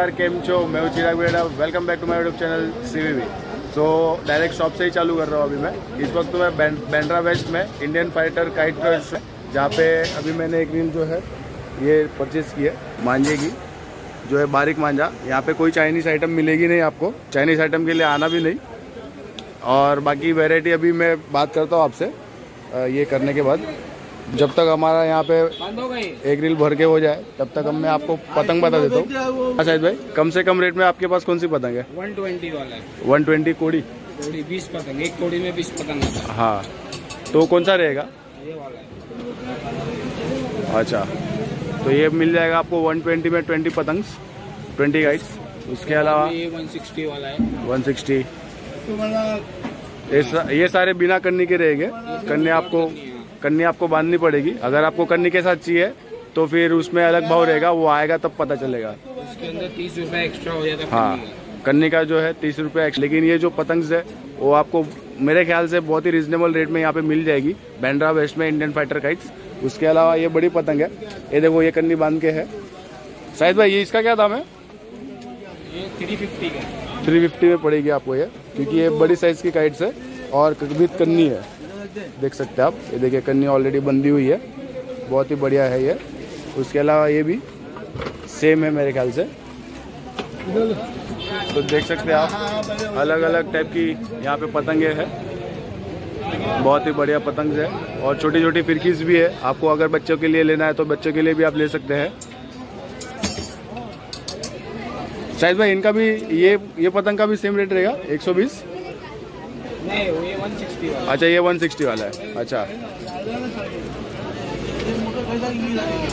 नमस्कार, केम छो मैं हूँ Chirag Beda welcome back to my YouTube channel CVV so direct shop से ही चालू कर रहा हूँ अभी मैं। इस वक्त मैं बैंड्रा वेस्ट में इंडियन फाइटर काइट में, जहाँ पे अभी मैंने एक रील जो है, ये परचेज़ की है मांझे की, जो है बारीक मांझा यहाँ पे कोई चाइनीज़ आइटम मिलेगी नहीं आपको। चाइनीज़ आइटम के लिए आना भी नहीं। और बाकी वेराइटी अभी मैं बात करता हूँ आपसे ये करने के बाद। जब तक हमारा यहाँ पे एक रील भर के हो जाए तब तक हम मैं आपको पतंग बता देता हूँ। अच्छा भाई कम से कम रेट में आपके पास कौन सी पतंग है? वन ट्वेंटी वाला है। वन ट्वेंटी कोड़ी। कोड़ी बीस पतंग एक कोड़ी में बीस पतंग आता हाँ। तो कौन सा रहेगा? ये वाला है। अच्छा तो ये मिल जाएगा आपको 120 में 20 पतंग 20 गाइड्स उसके अलावा ये वन सिक्सटी वाला है। 160 ये, ये सारे बिना करने के रहेंगे। करने आपको कन्नी आपको बांधनी पड़ेगी। अगर आपको कन्नी के साथ चाहिए तो फिर उसमें अलग भाव रहेगा वो आएगा तब पता चलेगा। उसके अंदर तीस रुपए एक्स्ट्रा हो जाता हाँ कन्नी का। जो है तीस रुपये एक्स लेकिन ये जो पतंग है वो आपको मेरे ख्याल से बहुत ही रिजनेबल रेट में यहाँ पे मिल जाएगी बैंड्रा वेस्ट में इंडियन फाइटर काइट्स उसके अलावा ये बड़ी पतंग है ये देखो ये कन्नी बाँध के है। शायद भाई ये इसका क्या दाम है? ये थ्री फिफ्टी का थ्री फिफ्टी में पड़ेगी आपको ये क्योंकि ये बड़ी साइज़ की काइट्स है और विथ कन्नी है। देख सकते हैं आप। ये देखिए, कन्नी ऑलरेडी बंधी हुई है। बहुत ही बढ़िया है ये। उसके अलावा ये भी सेम है मेरे ख्याल से। तो देख सकते हैं आप अलग अलग टाइप की यहाँ पे पतंगे हैं। बहुत ही बढ़िया पतंग है। और छोटी छोटी फिरकीज भी है। आपको अगर बच्चों के लिए लेना है तो बच्चों के लिए भी आप ले सकते हैं। शायद भाई, इनका भी ये ये पतंग का भी सेम रेट रहेगा 120 नहीं ये वन सिक्सटी अच्छा ये 160 वाला है। अच्छा।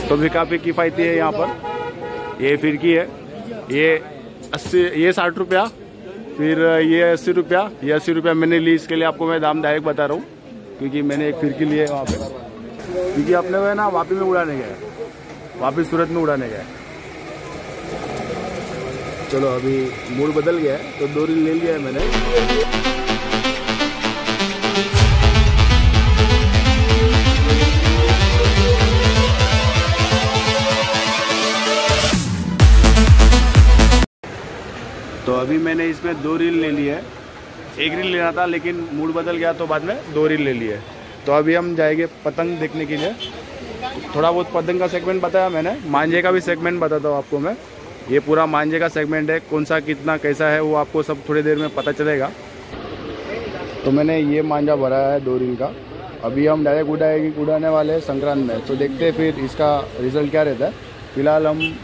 तो भी काफ़ी किफ़ायती है यहाँ पर। ये फिरकी है। ये अस्सी, ये साठ रुपया। फिर ये अस्सी रुपया। ये अस्सी रुपया मैंने ली, इसके लिए आपको मैं दाम डायरेक्ट बता रहा हूँ। क्योंकि मैंने एक फिरकी ली है वहाँ पे। क्योंकि अपने है ना, वापी में उड़ाने गए। वापी सूरत में उड़ाने गए। चलो, अभी मूड बदल गया है तो दो ले लिया है मैंने। तो अभी मैंने इसमें दो रील ले ली है। एक रील लेना था, लेकिन मूड बदल गया तो बाद में दो रील ले लिए। तो अभी हम जाएँगे पतंग देखने के लिए। थोड़ा बहुत पतंग का सेगमेंट बताया मैंने। मांझे का भी सेगमेंट बताता हूँ आपको मैं। ये पूरा मांझे का सेगमेंट है। कौन सा कितना कैसा है, वो आपको सब थोड़ी देर में पता चलेगा। तो मैंने ये मांझा भरा है दो रील का। अभी हम डायरेक्ट उड़ाएगी उड़ाने वाले हैं संक्रांत में। तो देखते हैं फिर इसका रिज़ल्ट क्या रहता है। फ़िलहाल हम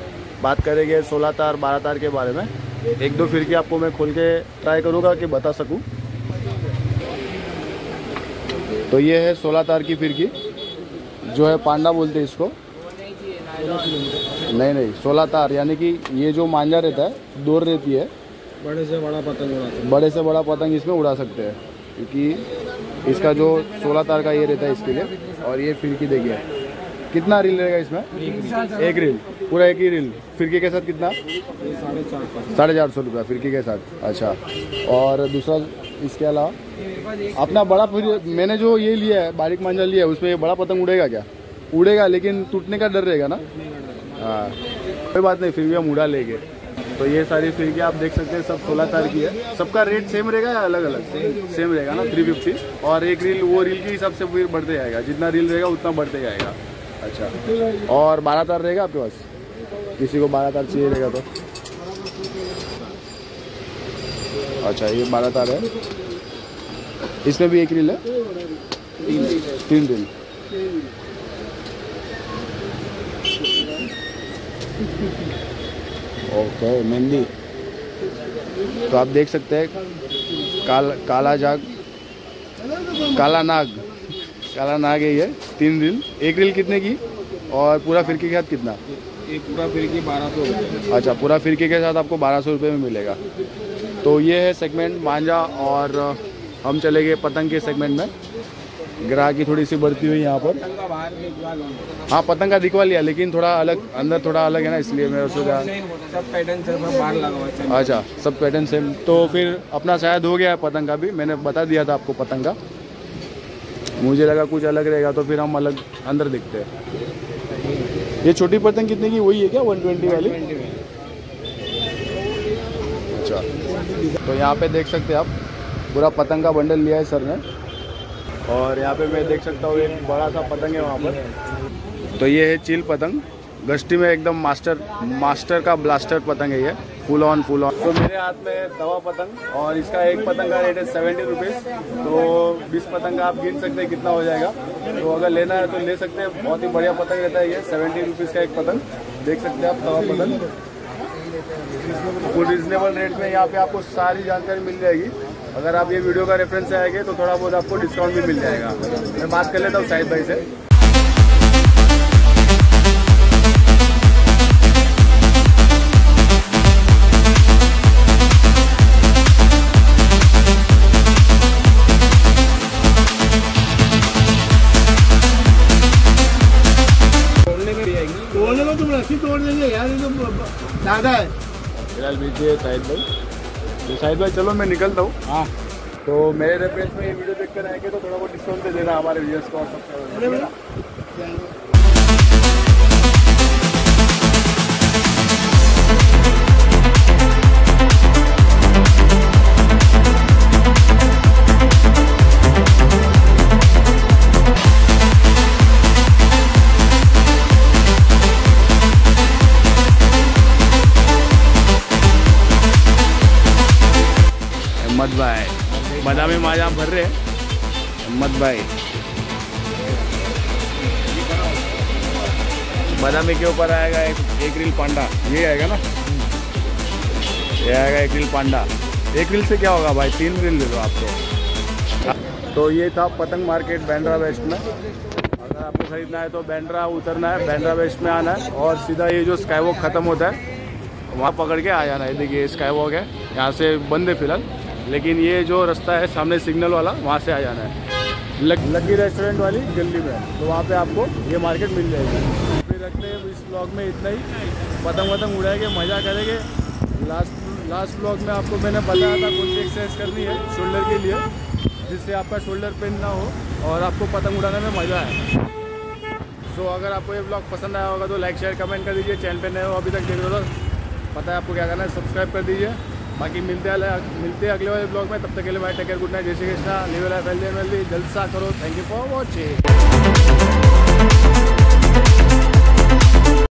बात करेंगे सोलह तार, बारह तार के बारे में। एक दो फिर फिरकी आपको मैं खोल के ट्राई करूँगा कि बता सकूँ। तो ये है सोलह तार की फिरकी जो है पांडा बोलते हैं इसको। नहीं नहीं सोलह तार यानी कि ये जो मांझा रहता है दूर रहती है। बड़े से बड़ा पतंग उड़ाते बड़े से बड़ा पतंग इसमें उड़ा सकते हैं क्योंकि इसका जो सोलह तार का ये रहता है इसके लिए और ये फिरकी देखिए। कितना रील रहेगा इसमें? एक रील। पूरा एक ही रील। फिरकी के साथ कितना? साढ़े चार सौ रुपया, फिरकी के साथ। अच्छा। और दूसरा, इसके अलावा? अपना बड़ा मैंने जो ये लिया है, बारीक मांझा लिया है, उसमें ये बड़ा पतंग उड़ेगा क्या? उड़ेगा, लेकिन टूटने का डर रहेगा ना? हाँ। कोई बात नहीं, फिर भी हम उड़ा लेंगे। तो ये सारी फिरकी आप देख सकते हैं, सब सोलह तार की है। सबका रेट सेम रहेगा या अलग अलग सेम रहेगा ना थ्री फिफ्टी और एक रील वो रील के हिसाब से फिर बढ़ते जाएगा। जितना रील रहेगा, उतना बढ़ते जाएगा। अच्छा। और बारह तार रहेगा आपके पास? किसी को बारह तार चाहिए रहेगा तो। अच्छा ये बारह तार है। इसमें भी एक रील है? तीन रील। ओके, मेहंदी। तो आप देख सकते हैं, काल, काला जाग, काला नाग। काला नाग है ये तीन रील एक रील कितने की? और पूरा फिरकी के साथ कितना? ये पूरा फिर की बारह सौ रुपये अच्छा पूरा फिरकी के साथ आपको बारह सौ रुपये में मिलेगा। तो ये है सेगमेंट मांझा और हम चले गए पतंग के सेगमेंट में। ग्राहकी थोड़ी सी बढ़ती हुई यहाँ पर। हाँ पतंग का दिखवा लिया लेकिन थोड़ा अलग अंदर थोड़ा अलग है ना इसलिए मैं सोचा सब पैटर्न बाहर लगा अच्छा। सब पैटर्न सेम तो फिर अपना शायद हो गया है पतंग का भी मैंने बता दिया था आपको पतंग का। मुझे लगा कुछ अलग रहेगा तो फिर हम अलग अंदर दिखते हैं। ये छोटी पतंग कितने की, वही है क्या 120 वाली? अच्छा। तो यहाँ पे देख सकते हैं आप, पूरा पतंग का बंडल लिया है सर ने। और यहाँ पे मैं देख सकता हूँ, एक बड़ा सा पतंग है वहाँ पर। तो ये है चील पतंग। गश्ती में एकदम मास्टर मास्टर का ब्लास्टर पतंग है ये। फुल ऑन फुल ऑन तो मेरे हाथ में दवा पतंग और इसका एक पतंग का रेट है सेवेंटी रुपीज़ तो बीस पतंग आप गिन सकते हैं कितना हो जाएगा। तो अगर लेना है तो ले सकते हैं। बहुत ही बढ़िया पतंग रहता है ये सेवेंटी रुपीज़ का एक पतंग। देख सकते हैं आप दवा पतंग। फुल रिजनेबल रेट में यहाँ पे आपको सारी जानकारी मिल जाएगी। अगर आप ये वीडियो का रेफरेंस से आएँगे तो थोड़ा बहुत आपको डिस्काउंट भी मिल जाएगा। मैं बात कर लेता हूँ साहिद भाई से। ज़्यादा है फ़िलहाल बीजिए साहिद भाई। तो साहिद भाई चलो मैं निकलता हूँ। हाँ। तो मेरे रेफरेंस में ये वीडियो देख कर आएँगे तो थोड़ा बहुत डिस्काउंट दे देना हमारे व्यूअर्स को और सबसे भाई। बदामी माझा भर रहे हिम्मत भाई। बदामी के ऊपर आएगा एक एक रील पांडा। ये आएगा ना? ये आएगा एक रील पांडा। एक रील से क्या होगा भाई? तीन रील दे दो आपको। तो ये था पतंग मार्केट बैंड्रा वेस्ट में। अगर आपको खरीदना है तो बैंड्रा उतरना है बैंड्रा वेस्ट में आना है। और सीधा ये जो स्काई वॉक खत्म होता है, वहाँ पकड़ के आ जाना है। देखिए स्काई वॉक है। यहाँ से बंद है फ़िलहाल। लेकिन ये जो रास्ता है, सामने सिग्नल वाला, वहाँ से आ जाना है। लकी रेस्टोरेंट वाली गली में। तो वहाँ पे आपको ये मार्केट मिल जाएगी। फिर रखते हैं इस ब्लॉग में इतना ही। पतंग वतंग उड़ाएँगे, मज़ा करेंगे। लास्ट लास्ट ब्लॉग में आपको मैंने बताया था कौन सी एक्सरसाइज करनी है शोल्डर के लिए, जिससे आपका शोल्डर पेन ना हो और आपको पतंग उड़ाने में मज़ा है सो अगर आपको ये ब्लॉग पसंद आया होगा तो लाइक शेयर कमेंट कर दीजिए। चैनल पर नए हो, अभी तक देख रहे हो तो पता है आपको क्या करना है। सब्सक्राइब कर दीजिए। बाकी मिलते मिलते हैं अगले वाले ब्लॉग में। तब तक के लिए bye take care good night जय Shri Krishna. Live life healthy and wealthy सा करो। Thank you for watching